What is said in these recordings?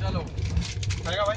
चलो भाई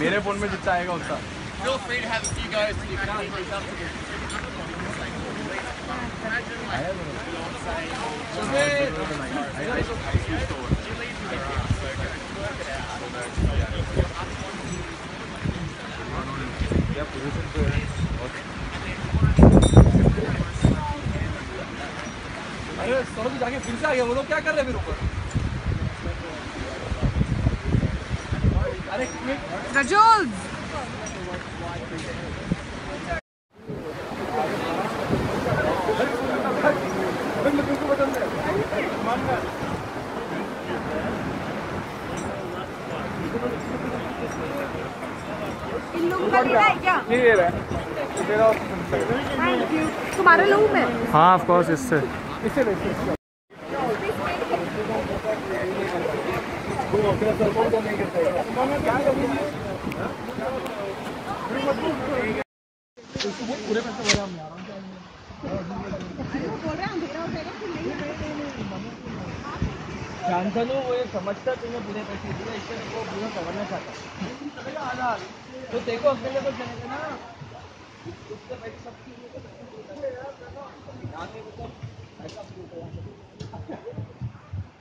मेरे फ़ोन में जितना आएगा उतना। अरे सौरभ जाके फिर से आ गया वो लोग क्या कर रहे हैं फिर ऊपर? Rajuls! इन लोगों लेना है क्या? ये ले रहा शांतनु, वो ये समझता तुम्हें पूरे पैसे दिए इससे वो पूरा करना चाहता तो देखो अपने लिए तो चलेगा ना। उसके पैसे सब मतलब ऐसा proof है यहाँ पे।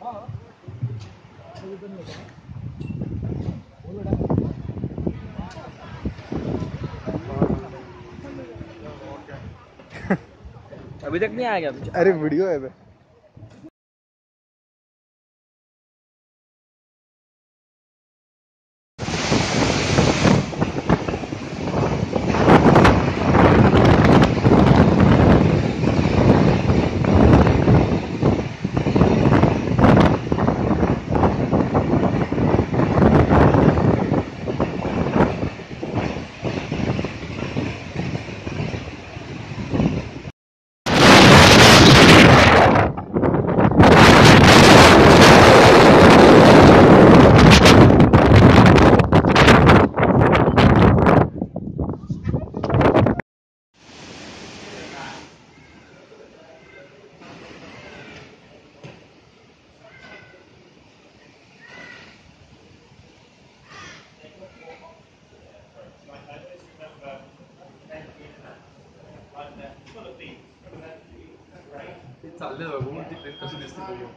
हाँ अभी तक नहीं आया क्या? अरे वीडियो है ते चालले बघू ती ट्रेन कशी दिसते बघू.